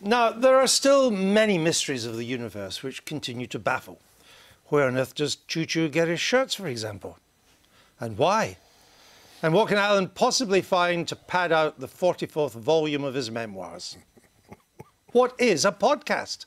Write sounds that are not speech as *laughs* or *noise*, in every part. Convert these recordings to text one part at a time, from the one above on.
Now, there are still many mysteries of the universe which continue to baffle. Where on earth does Choo Choo get his shirts, for example? And why? And what can Alan possibly find to pad out the 44th volume of his memoirs? *laughs* What is a podcast?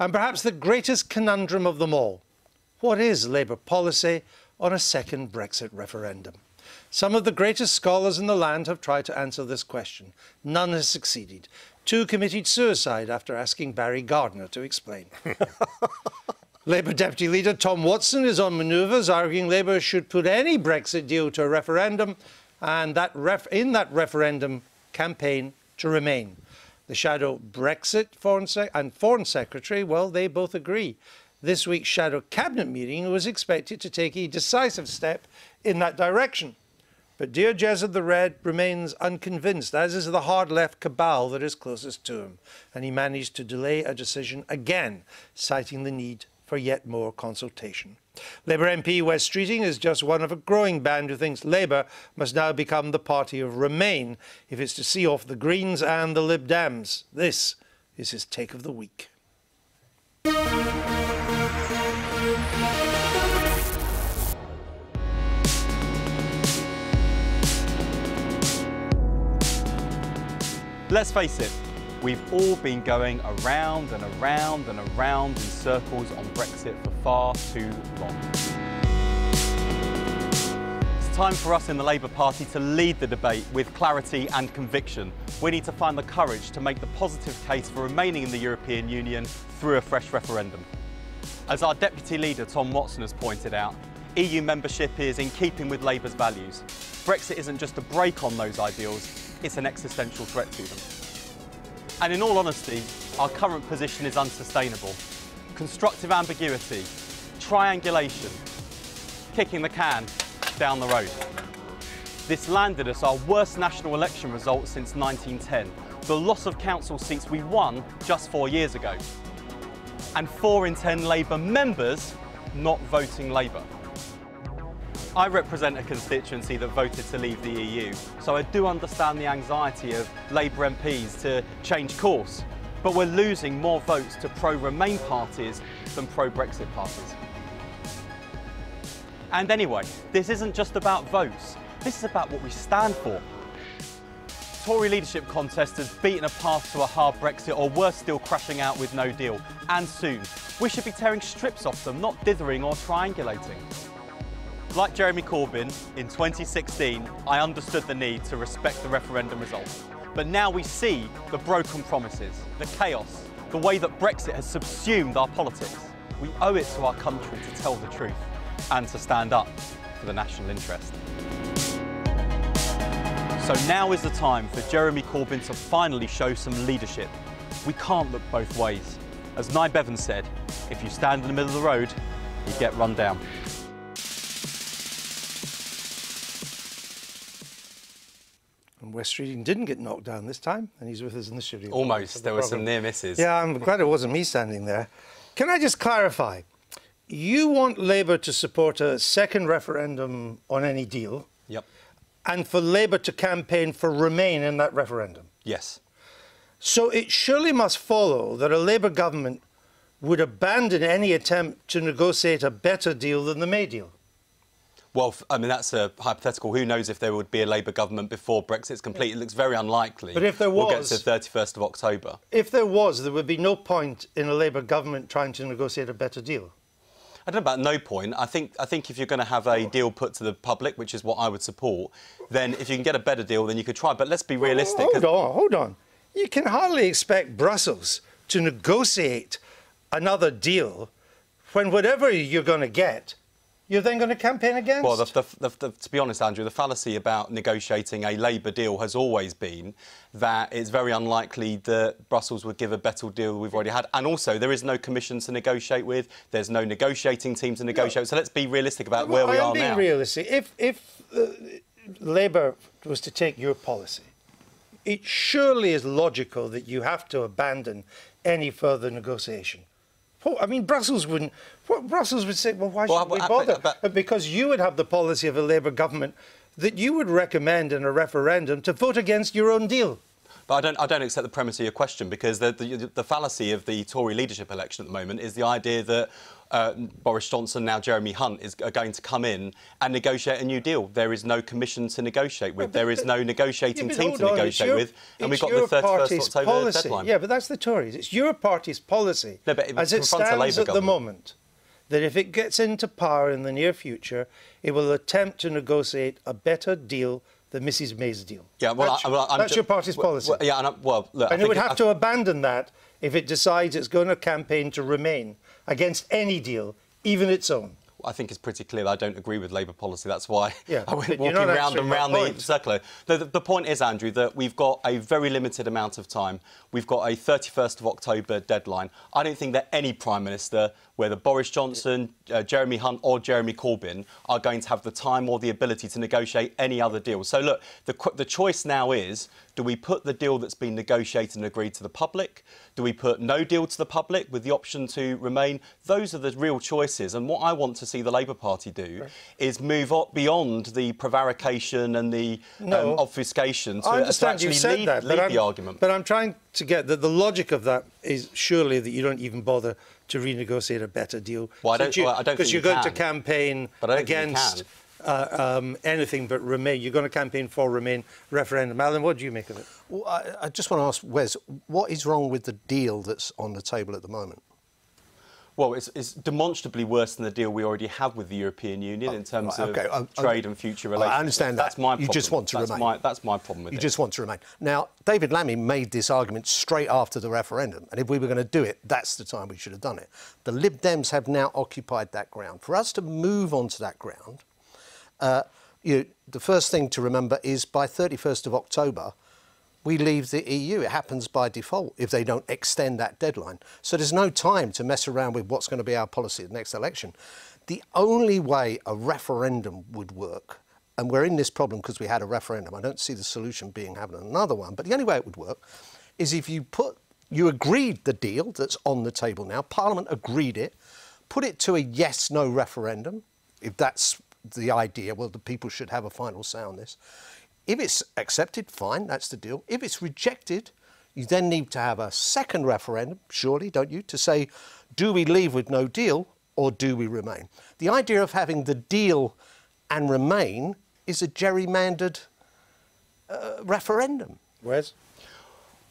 And perhaps the greatest conundrum of them all what is Labour policy on a second Brexit referendum? Some of the greatest scholars in the land have tried to answer this question. None has succeeded. Two committed suicide after asking Barry Gardiner to explain. *laughs* Labour Deputy Leader Tom Watson is on manoeuvres, arguing Labour should put any Brexit deal to a referendum and that in that referendum campaign to remain. The shadow Brexit foreign and Foreign Secretary, well, they both agree this week's shadow cabinet meeting was expected to take a decisive step in that direction. But dear Jezza the Red remains unconvinced, as is the hard left cabal that is closest to him, and he managed to delay a decision again, citing the need for yet more consultation. Labour MP Wes Streeting is just one of a growing band who thinks Labour must now become the party of Remain if it's to see off the Greens and the Lib Dems. This is his take of the week. Let's face it, we've all been going around and around and around in circles on Brexit for far too long. It's time for us in the Labour Party to lead the debate with clarity and conviction. We need to find the courage to make the positive case for remaining in the European Union through a fresh referendum. As our Deputy Leader Tom Watson has pointed out, EU membership is in keeping with Labour's values. Brexit isn't just a brake on those ideals, it's an existential threat to them. And in all honesty, our current position is unsustainable. Constructive ambiguity, triangulation, kicking the can down the road. This landed us our worst national election result since 1910, the loss of council seats we won just four years ago. And four in 10 Labour members not voting Labour. I represent a constituency that voted to leave the EU, so I do understand the anxiety of Labour MPs to change course. But we're losing more votes to pro-Remain parties than pro-Brexit parties. And anyway, this isn't just about votes. This is about what we stand for. Tory leadership contest has beaten a path to a hard Brexit or worse still crashing out with no deal. And soon. We should be tearing strips off them, not dithering or triangulating. Like Jeremy Corbyn, in 2016, I understood the need to respect the referendum result. But now we see the broken promises, the chaos, the way that Brexit has subsumed our politics. We owe it to our country to tell the truth and to stand up for the national interest. So now is the time for Jeremy Corbyn to finally show some leadership. We can't look both ways. As Nye Bevan said, if you stand in the middle of the road, you get run down. Wes Streeting didn't get knocked down this time, and he's with us in the studio. Almost. There were some near misses. Yeah, I'm glad it wasn't me standing there. Can I just clarify? You want Labour to support a second referendum on any deal. Yep. And for Labour to campaign for Remain in that referendum. Yes. So it surely must follow that a Labour government would abandon any attempt to negotiate a better deal than the May deal. Well, I mean, that's a hypothetical. Who knows if there would be a Labour government before Brexit's complete? It looks very unlikely. But if there was... We'll get to the 31st of October. If there was, there would be no point in a Labour government trying to negotiate a better deal. I don't know about no point. I think I think if you're going to have a deal put to the public, which is what I would support, then if you can get a better deal, then you could try. But let's be realistic. Hold on, hold on. You can hardly expect Brussels to negotiate another deal when whatever you're going to get you're then going to campaign against? Well, the, the, the, to be honest, Andrew, the fallacy about negotiating a Labour deal has always been that it's very unlikely that Brussels would give a better deal we've already had. And also, there is no commission to negotiate with. There's no negotiating team to negotiate. No. So let's be realistic about well, where we I are being now. realistic. If, if uh, Labour was to take your policy, it surely is logical that you have to abandon any further negotiation. I mean, Brussels wouldn't. Brussels would say, well, why should well, we bother? But, but, because you would have the policy of a Labour government that you would recommend in a referendum to vote against your own deal. But I don't, I don't accept the premise of your question because the, the, the fallacy of the Tory leadership election at the moment is the idea that uh, Boris Johnson, now Jeremy Hunt, is are going to come in and negotiate a new deal. There is no commission to negotiate with. but- there is but- no negotiating Yeah, team to negotiate your- with, and we've got the your 31st party's October policy. deadline. Yeah, but that's the Tories. It's your party's policy, No, but it as it stands at the moment, that if it gets into power in the near future, it will attempt to negotiate a better deal than Mrs May's deal. Yeah, well, that's, I, well, I'm that's your party's well, policy. yeah, and I, well, look, I and it would have I- to abandon that if it decides it's going to campaign to remain against any deal, even its own. I think it's pretty clear that I don't agree with Labour policy. That's why Yeah, *laughs* I went walking round and round the circular. The, the, the point is, Andrew, that we've got a very limited amount of time. We've got a 31st of October deadline. I don't think that any Prime Minister, whether Boris Johnson, uh, Jeremy Hunt or Jeremy Corbyn, are going to have the time or the ability to negotiate any other deal. So, look, the, the choice now is do we put the deal that's been negotiated and agreed to the public? Do we put no deal to the public with the option to remain? Those are the real choices. And what I want to see the Labour Party do is move up beyond the prevarication and the No. um, obfuscation to, I to actually you said lead, that, lead but the I'm, argument. But I'm trying to get that the logic of that is surely that you don't even bother to renegotiate a better deal. Well, I don't- you, well, I don't because think you're you going to campaign But I don't think you against can. Uh, um, anything but Remain. You're going to campaign for Remain referendum. Alan, what do you make of it? Well, I, I just want to ask Wes, what is wrong with the deal that's on the table at the moment? Well, it's, it's demonstrably worse than the deal we already have with the European Union in terms right, of okay, uh, trade and future I relations. understand That's that. my You just want to that's remain. My, that's my problem with You it. just want to remain. Now, David Lammy made this argument straight after the referendum, and if we were going to do it, that's the time we should have done it. The Lib Dems have now occupied that ground. For us to move onto that ground, Uh, you, the first thing to remember is by 31st of October, we leave the EU. It happens by default if they don't extend that deadline. So there's no time to mess around with what's going to be our policy at the next election. The only way a referendum would work, and we're in this problem because we had a referendum, I don't see the solution being having another one, but the only way it would work is if you put, you agreed the deal that's on the table now, Parliament agreed it, put it to a yes no referendum, if that's the idea, well, the people should have a final say on this. If it's accepted, fine, that's the deal. If it's rejected, you then need to have a second referendum, surely, don't you, to say, do we leave with no deal or do we remain? The idea of having the deal and remain is a gerrymandered uh, referendum. Wes?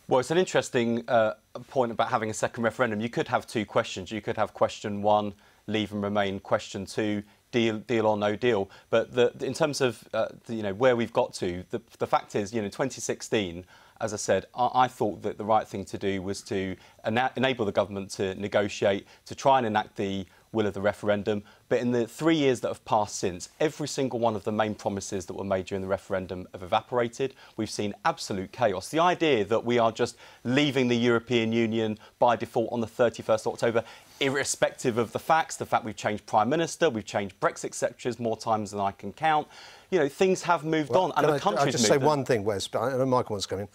Well, it's an interesting uh, point about having a second referendum. You could have two questions. You could have question one, leave and remain. Question two, deal, deal or no deal. But the, in terms of uh, the, you know where we've got to, the, the fact is, you know, 2016. As I said, I, thought that the right thing to do was to ena- enable the government to negotiate, to try and enact the will of the referendum. But in the three years that have passed since, every single one of the main promises that were made during the referendum have evaporated. We've seen absolute chaos. The idea that we are just leaving the European Union by default on the 31st of October, irrespective of the facts, the fact we've changed Prime Minister, we've changed Brexit secretaries more times than I can count. You know, things have moved on, and the I, country's I'll just say on. one thing, Wes, but I know Michael wants to come in.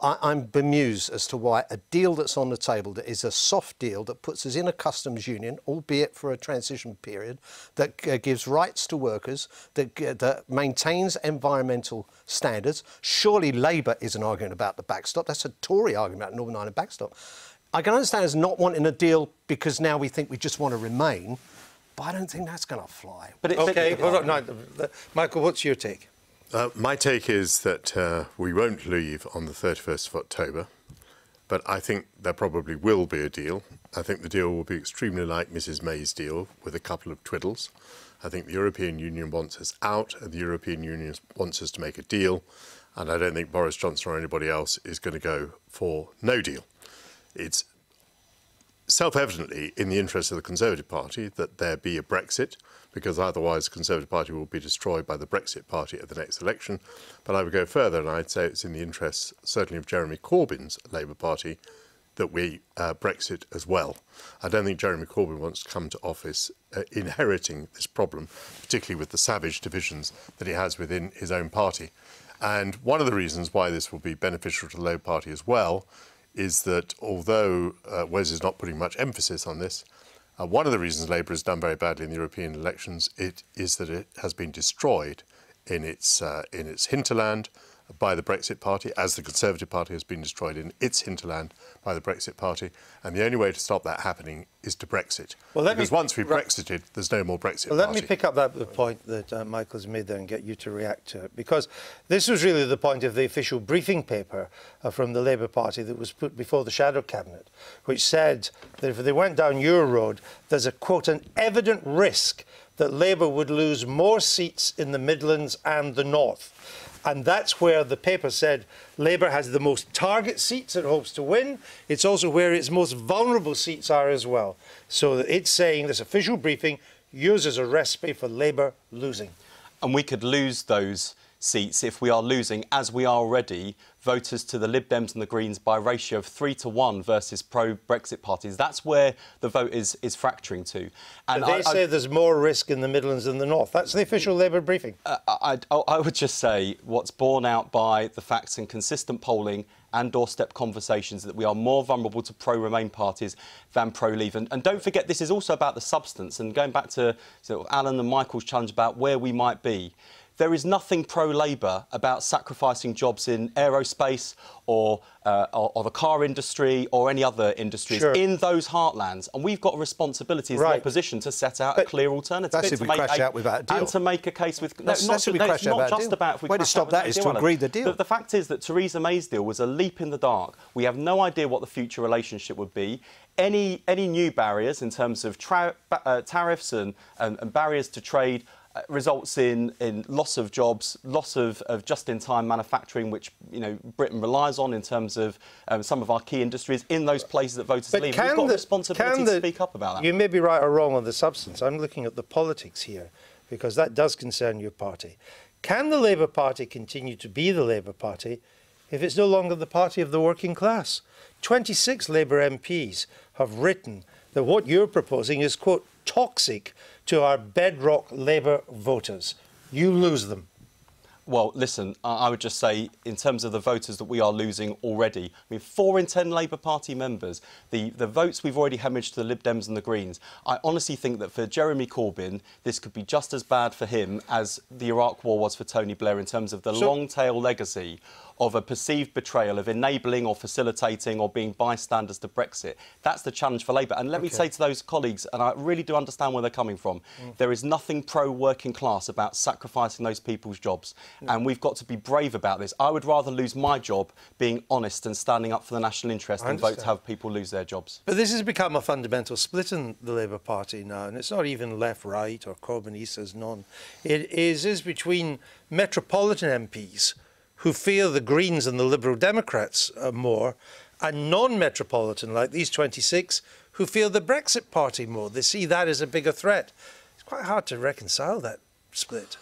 I, I'm bemused as to why a deal that's on the table that is a soft deal that puts us in a customs union, albeit for a transition period, that uh, gives rights to workers, that, uh, that maintains environmental standards. Surely Labour isn't arguing about the backstop. That's a Tory argument about Northern Ireland backstop. I can understand as not wanting a deal because now we think we just want to remain, but I don't think that's going to fly. But it, Okay, but- hold on. No, th- th- Michael, what's your take? Uh, my take is that uh, we won't leave on the 31st of October, but I think there probably will be a deal. I think the deal will be extremely like Mrs May's deal with a couple of twiddles. I think the European Union wants us out, and the European Union wants us to make a deal, and I don't think Boris Johnson or anybody else is going to go for no deal. It's self-evidently in the interest of the Conservative Party that there be a Brexit, because otherwise the Conservative Party will be destroyed by the Brexit Party at the next election. But I would go further, and I'd say it's in the interest, certainly of Jeremy Corbyn's Labour Party, that we uh, Brexit as well. I don't think Jeremy Corbyn wants to come to office uh, inheriting this problem, particularly with the savage divisions that he has within his own party. And one of the reasons why this will be beneficial to the Labour Party as well is that although uh, Wes is not putting much emphasis on this, uh, one of the reasons Labour has done very badly in the European elections it is that it has been destroyed in its uh, in its hinterland by the Brexit Party, as the Conservative Party has been destroyed in its hinterland by the Brexit Party. And the only way to stop that happening is to Brexit. Well, let me- because once we've right. Brexited, there's no more Brexit Well, let me pick up that the point that uh, Michael's made there and get you to react to it, because this was really the point of the official briefing paper uh, from the Labour Party that was put before the shadow cabinet, which said that if they went down your road, there's a quote an evident risk that Labour would lose more seats in the Midlands and the North. And that's where the paper said Labour has the most target seats it hopes to win. It's also where its most vulnerable seats are as well. So it's saying this official briefing uses a recipe for Labour losing. And we could lose those seats if we are losing, as we are already, voters to the Lib Dems and the Greens by a ratio of three to one versus pro Brexit parties. That's where the vote is, is fracturing to. And they I- I- say there's more risk in the Midlands than the North. That's the official Labour briefing. Uh, I, I, I would just say what's borne out by the facts and consistent polling and doorstep conversations that we are more vulnerable to pro-Remain parties than pro-Leave. And, and don't forget, this is also about the substance. And going back to sort of Alan and Michael's challenge about where we might be, there is nothing pro-Labour about sacrificing jobs in aerospace or, uh, or, or the car industry or any other industries Sure. in those heartlands. And we've got a responsibility as Right. the opposition to set out a clear alternative. That's if to we make crash out without a deal. And to make a case with... No, That's- not if we crash it's out not without a just deal. about if we Way to stop that a to Alan. agree the deal. The, the fact is that Theresa May's deal was a leap in the dark. We have no idea what the future relationship would be. Any, any new barriers in terms of tra- uh, tariffs and, and, and barriers to trade results in, in loss of jobs, loss of, of just-in-time manufacturing, which you know Britain relies on in terms of um, some of our key industries in those places that voters leave. We've got the- responsibility can to the- speak up about that. You may be right or wrong on the substance. I'm looking at the politics here because that does concern your party. Can the Labour Party continue to be the Labour Party if it's no longer the party of the working class? 26 Labour MPs have written that what you're proposing is, quote, toxic to our bedrock Labour voters. You lose them. Well, listen, I would just say, in terms of the voters that we are losing already, I mean, four in ten Labour Party members, the, the votes we've already hemorrhaged to the Lib Dems and the Greens, I honestly think that for Jeremy Corbyn, this could be just as bad for him as the Iraq War was for Tony Blair in terms of the So- long tail legacy of a perceived betrayal of enabling or facilitating or being bystanders to Brexit. That's the challenge for Labour. And let me say to those colleagues, and I really do understand where they're coming from, mm. there is nothing pro working class about sacrificing those people's jobs. Mm. And we've got to be brave about this. I would rather lose my job being honest and standing up for the national interest than vote to have people lose their jobs. But this has become a fundamental split in the Labour Party now, and it's not even left, right, or Corbynistas, none. It is, is between metropolitan MPs who fear the Greens and the Liberal Democrats uh, more, and non metropolitan, like these 26, who fear the Brexit Party more. They see that as a bigger threat. It's quite hard to reconcile that split.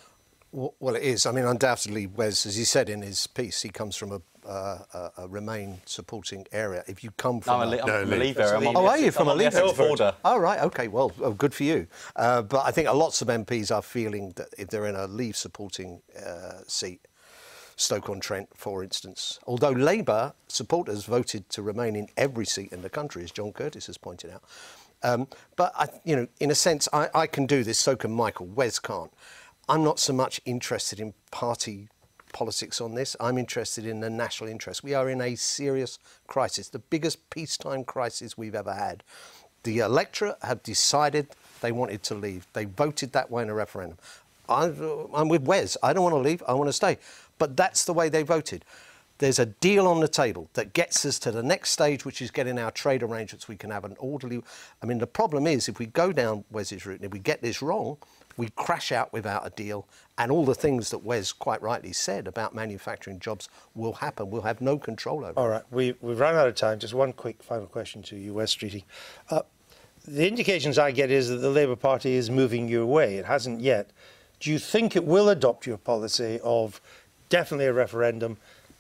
Well, well, it is. I mean, undoubtedly, Wes, as he said in his piece, he comes from a, uh, a, a Remain supporting area. If you come from I'm a, a- I'm No, from a Leave. Leave area. I'm on Oh, are you Essex- from I'm a on the Leave Essex area? border. Oh, right. Okay. Well, oh, good for you. Uh, but I think lots of MPs are feeling that if they're in a Leave supporting uh, seat, Stoke-on-Trent, for instance, although Labour supporters voted to remain in every seat in the country, as John Curtice has pointed out. Um, but I, you know, in a sense, I, I can do this. So can Michael. Wes can't. I'm not so much interested in party politics on this. I'm interested in the national interest. We are in a serious crisis, the biggest peacetime crisis we've ever had. The electorate have decided they wanted to leave. They voted that way in a referendum. I, I'm with Wes. I don't want to leave. I want to stay. But that's the way they voted. There's a deal on the table that gets us to the next stage, which is getting our trade arrangements. We can have an orderly. I mean, the problem is if we go down Wes's route and if we get this wrong, we crash out without a deal, and all the things that Wes quite rightly said about manufacturing jobs will happen. We'll have no control over. All right, we, we've run out of time. Just one quick final question to you, Wes Streeting. Uh, the indications I get is that the Labour Party is moving your way. It hasn't yet. Do you think it will adopt your policy of definitely a referendum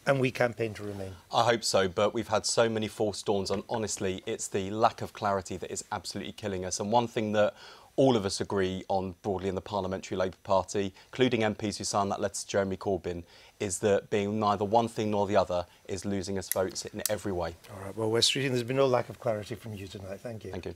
and we campaign to remain? I hope so, but we've had so many false dawns, and honestly, it's the lack of clarity that is absolutely killing us. And one thing that all of us agree on broadly in the Parliamentary Labour Party, including MPs who signed that letter to Jeremy Corbyn, is that being neither one thing nor the other is losing us votes in every way. All right, well, Wes Streeting, there's been no lack of clarity from you tonight. Thank you. Thank you.